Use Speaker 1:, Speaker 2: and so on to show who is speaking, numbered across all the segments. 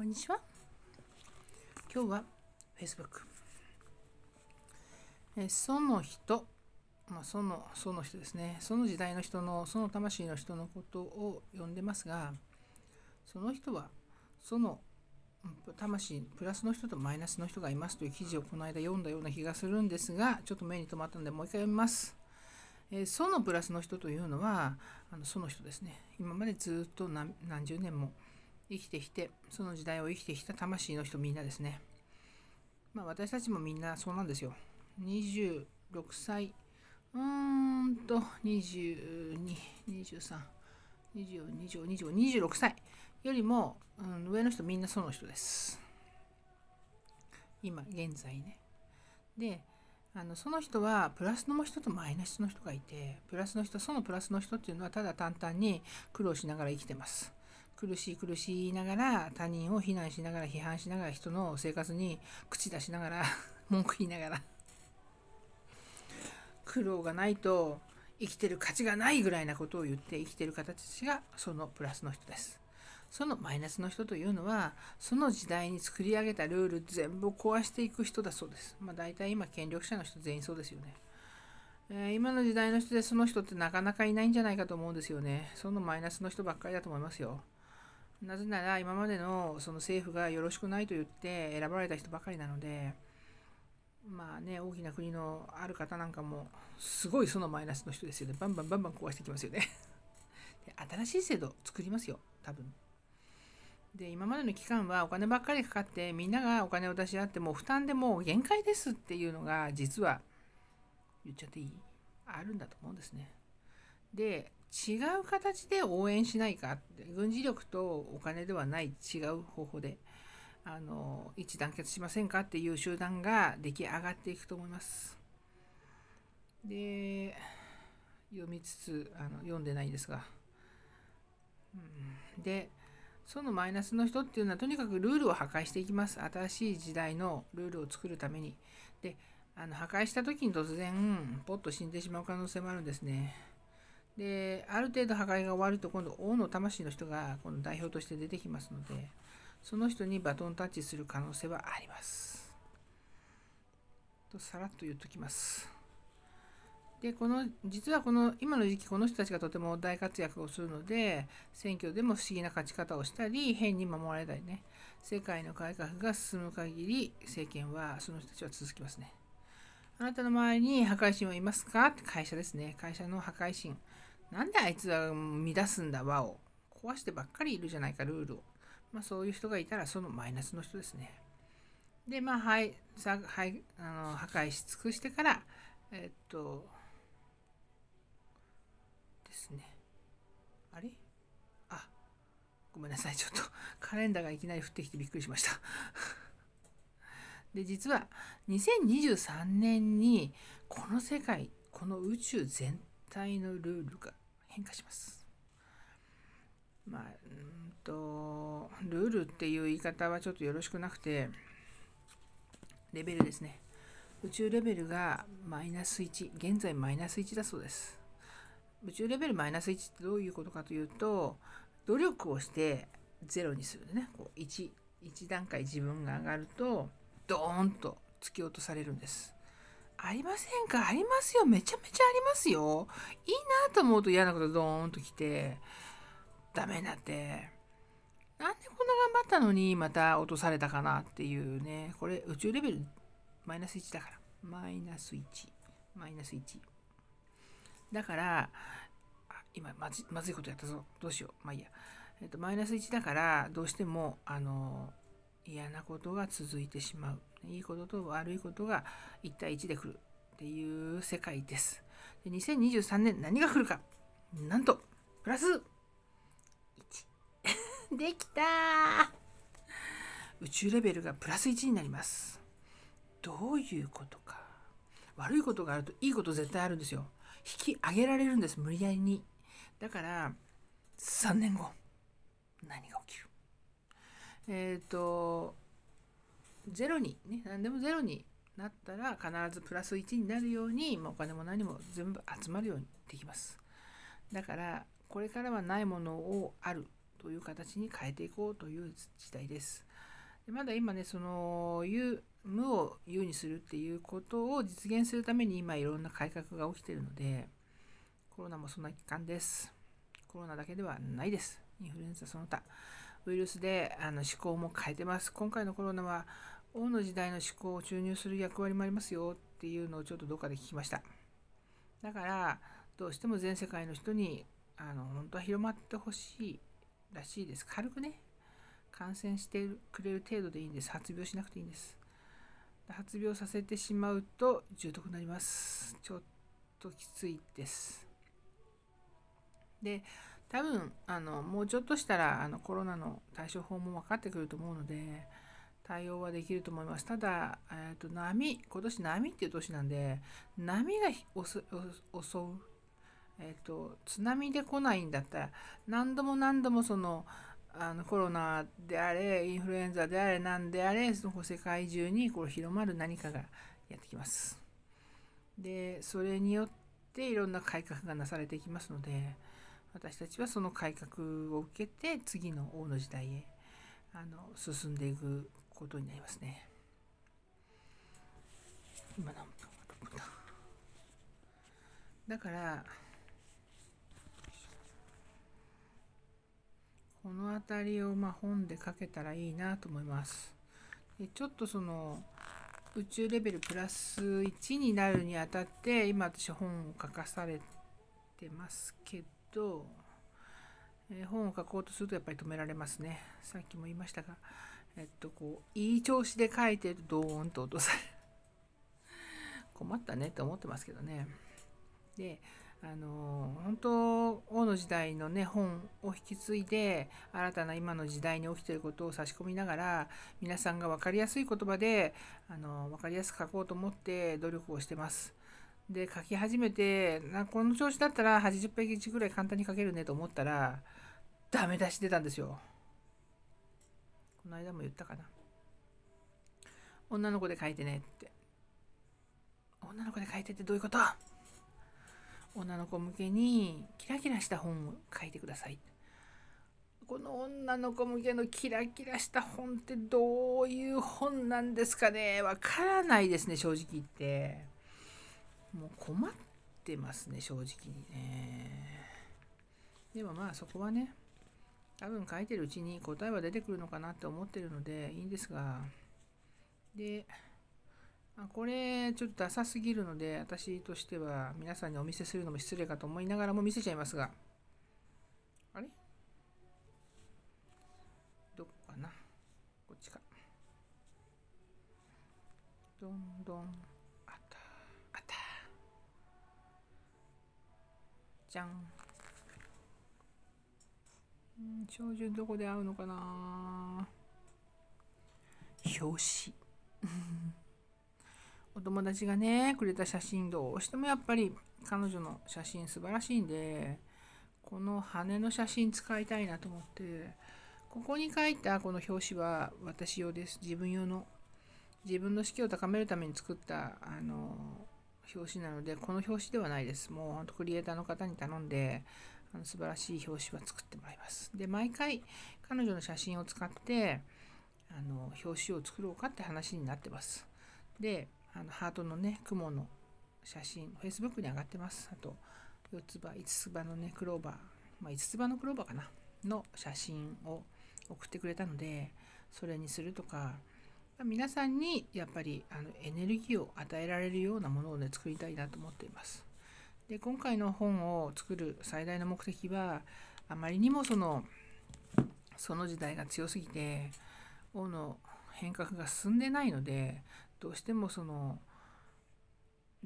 Speaker 1: こんにちは。今日は Facebook。えその人、まあ、その、その人ですね。その時代の人の、その魂の人のことを呼んでますが、その人は、その魂、プラスの人とマイナスの人がいますという記事をこの間読んだような気がするんですが、ちょっと目に留まったのでもう一回読みます。え、そのプラスの人というのは、あのその人ですね。今までずっと何十年も生きてきて、その時代を生きてきた魂の人みんなですね。まあ私たちもみんなそうなんですよ。26歳、うーんと、22、23、24、25、25、26歳よりも、うん、上の人みんなその人です。今、現在ね。で、あのその人はプラスの人とマイナスの人がいてプラスの人そのプラスの人っていうのはただ淡々に苦労しながら生きてます苦しい苦しいながら他人を非難しながら批判しながら人の生活に口出しながら 文句言いながら苦労がないと生きてる価値がないぐらいなことを言って生きてる方たちがそのプラスの人です。そのマイナスの人というのはその時代に作り上げたルール全部壊していく人だそうです。まあ大体今権力者の人全員そうですよね。え、今の時代の人でその人ってなかなかいないんじゃないかと思うんですよね。そのマイナスの人ばっかりだと思いますよ。なぜなら今までのその政府がよろしくないと言って選ばれた人ばかりなので、まあね、大きな国のある方なんかも、すごいそのマイナスの人ですよね。バンバンバンバン壊してきますよね で。新しい制度作りますよ、多分。で、今までの期間はお金ばっかりかかって、みんながお金を出し合って、もう負担でもう限界ですっていうのが、実は、言っちゃっていいあるんだと思うんですね。で、違う形で応援しないか軍事力とお金ではない違う方法であの一致団結しませんかっていう集団が出来上がっていくと思います。で読みつつあの読んでないんですが、うん、でそのマイナスの人っていうのはとにかくルールを破壊していきます。新しい時代のルールを作るために。であの破壊した時に突然ポッと死んでしまう可能性もあるんですね。である程度破壊が終わると今度王の魂の人がこの代表として出てきますのでその人にバトンタッチする可能性はあります。とさらっと言っときます。でこの実はこの今の時期この人たちがとても大活躍をするので選挙でも不思議な勝ち方をしたり変に守られたりね。世界の改革が進む限り政権はその人たちは続きますね。あなたの周りに破壊神はいますか？って会社ですね。会社の破壊神。なんであいつは乱すんだ？輪を。壊してばっかりいるじゃないかルールを。まあそういう人がいたらそのマイナスの人ですね。でまあはいさはいあの破壊し尽くしてからえっとですね。あれ？あごめんなさい。ちょっとカレンダーがいきなり降ってきてびっくりしました。で実は2023年にこの世界この宇宙全体のルールが変化します。まあ、うんと、ルールっていう言い方はちょっとよろしくなくて、レベルですね。宇宙レベルがマイナス1、現在マイナス1だそうです。宇宙レベルマイナス1ってどういうことかというと、努力をして0にするね。こう 1, 1段階自分が上がると、ドーンと突き落とされるんです。ありませんか？ありますよ。めちゃめちゃありますよ。いいなと思うと嫌なことドーンと来て、ダメになって、なんでこんな頑張ったのにまた落とされたかなっていうね。これ宇宙レベルマイナス1だから。マイナス1。マイナス1。だから、今まずまずいことやったぞ。どうしよう。まあいいや。えっと、マイナス1だから、どうしても、あの、嫌なことが続いてしまう。いいことと悪いことが1対1で来るっていう世界です。で2023年何が来るかなんと、プラス1。できた宇宙レベルがプラス1になります。どういうことか。悪いことがあるといいこと絶対あるんですよ。引き上げられるんです、無理やりに。だから、3年後、何が起きる？えっ、ー、と、0に、ね、何でも0になったら必ずプラス1になるように、まお金も何も全部集まるようにできます。だから、これからはないものをあるという形に変えていこうという時代です。でまだ今ね、その、有無を有にするっていうことを実現するために今いろんな改革が起きてるので、コロナもそんな期間です。コロナだけではないです。インフルエンザその他。ウイルスであの思考も変えてます。今回のコロナは王の時代の思考を注入する役割もありますよっていうのをちょっとどっかで聞きました。だから、どうしても全世界の人にあの本当は広まってほしいらしいです。軽くね、感染してくれる程度でいいんです。発病しなくていいんです。発病させてしまうと重篤になります。ちょっときついです。で、多分あのもうちょっとしたらあのコロナの対処法も分かってくると思うので対応はできると思います。ただ、えーと、波、今年波っていう年なんで波が襲う、えーと、津波で来ないんだったら何度も何度もそのあのコロナであれインフルエンザであれ何であれその世界中にこう広まる何かがやってきます。でそれによっていろんな改革がなされていきますので私たちはその改革を受けて次の王の時代へあの進んでいくことになりますね。今何分だからこの辺りをまあ本で書けたらいいなと思います。でちょっとその宇宙レベルプラス1になるにあたって今私本を書かされてますけど、とえー、本を書こうとするとやっぱり止められますね。さっきも言いましたが、えっとこういい調子で書いてるとドーンと落とされる。困ったねって思ってますけどね。であの本当王の時代のね本を引き継いで新たな今の時代に起きていることを差し込みながら皆さんが分かりやすい言葉であの分かりやすく書こうと思って努力をしてます。で書き始めてなこの調子だったら80ページぐらい簡単に書けるねと思ったらダメ出し出たんですよ。この間も言ったかな。女の子で書いてねって。女の子で書いてってどういうこと？女の子向けにキラキラした本を書いてください。この女の子向けのキラキラした本ってどういう本なんですかね？わからないですね、正直言って。もう困ってますね、正直にね。でもまあそこはね、多分書いてるうちに答えは出てくるのかなって思ってるのでいいんですが、で、あこれちょっとダサすぎるので私としては皆さんにお見せするのも失礼かと思いながらも見せちゃいますが。あれ？どこかな？こっちか。どんどん。じゃん。うん照準どこで合うのかな。表紙。お友達がねくれた写真どうしてもやっぱり彼女の写真素晴らしいんでこの羽の写真使いたいなと思ってここに書いたこの表紙は私用です。自分用の。自分の士気を高めるために作ったあの表紙なのでこの表紙ではないです。もうほんとクリエイターの方に頼んであの素晴らしい表紙は作ってもらいます。で毎回彼女の写真を使ってあの表紙を作ろうかって話になってます。であのハートのね、雲の写真、Facebook に上がってます。あと、4つ葉、5つ葉のね、クローバー、まあ、5つ葉のクローバーかな、の写真を送ってくれたので、それにするとか、皆さんにやっぱりあのエネルギーを与えられるようなものをね、作りたいなと思っています。で、今回の本を作る最大の目的は、あまりにもその、その時代が強すぎて、王の変革が進んでないので、どうしてもその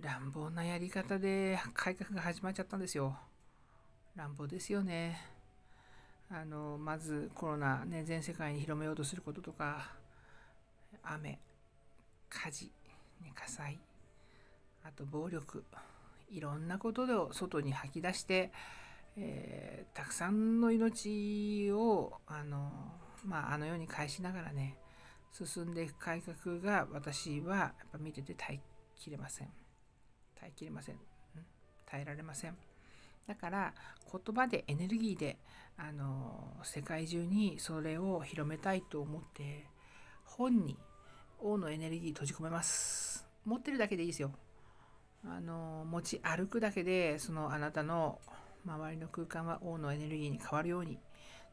Speaker 1: 乱暴なやり方で改革が始まっちゃったんですよ。乱暴ですよね。あのまずコロナ、ね、全世界に広めようとすることとか雨火事、ね、火災あと暴力いろんなことを外に吐き出して、えー、たくさんの命をあの,、まあ、あの世に返しながらね進んでいく改革が私はやっぱ見てて耐えきれません。耐えきれません？耐えられません。だから言葉でエネルギーであの世界中にそれを広めたいと思って本に王のエネルギー閉じ込めます。持ってるだけでいいですよ。あの持ち歩くだけでそのあなたの周りの空間は王のエネルギーに変わるように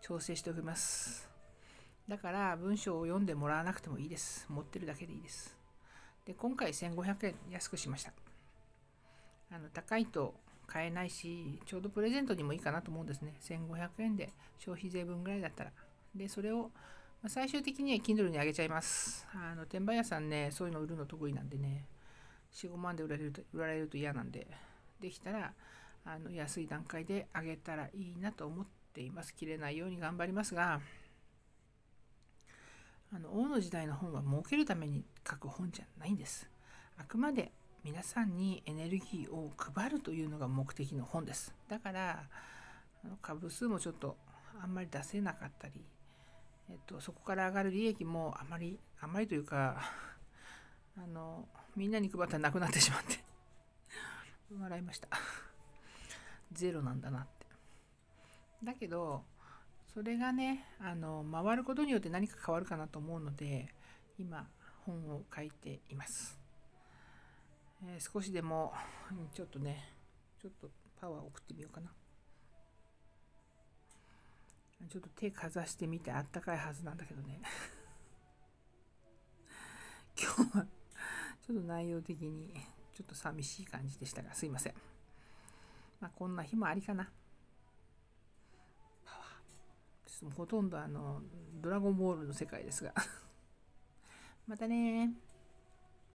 Speaker 1: 調整しておきます。だから文章を読んでもらわなくてもいいです。持ってるだけでいいです。で今回1500円安くしました。あの高いと買えないしちょうどプレゼントにもいいかなと思うんですね。1500円で消費税分ぐらいだったら。でそれをま最終的には Kindle にあげちゃいます。あの転売屋さんねそういうの売るの得意なんでね。45万で売られると売られると嫌なんで。できたらあの安い段階であげたらいいなと思っています。切れないように頑張りますがあの王の時代の本は儲けるために書く本じゃないんです。あくまで皆さんにエネルギーを配るというのが目的の本です。だから株数もちょっとあんまり出せなかったり、えっと、そこから上がる利益もあまりあまりというか あのみんなに配ったらなくなってしまって 笑いました。ゼロなんだなって。だけどそれがねあの回ることによって何か変わるかなと思うので今本を書いています、えー、少しでもちょっとねちょっとパワー送ってみようかな。ちょっと手かざしてみてあったかいはずなんだけどね。今日はちょっと内容的にちょっと寂しい感じでしたがすいません。まあこんな日もありかな。ほとんどあのドラゴンボールの世界ですが。またね